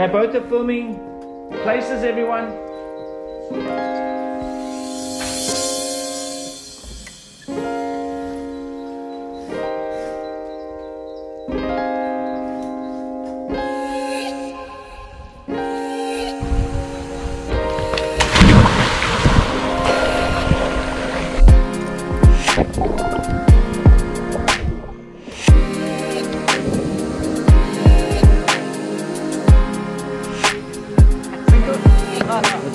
Okay, both are filming. Places, everyone. you 啊。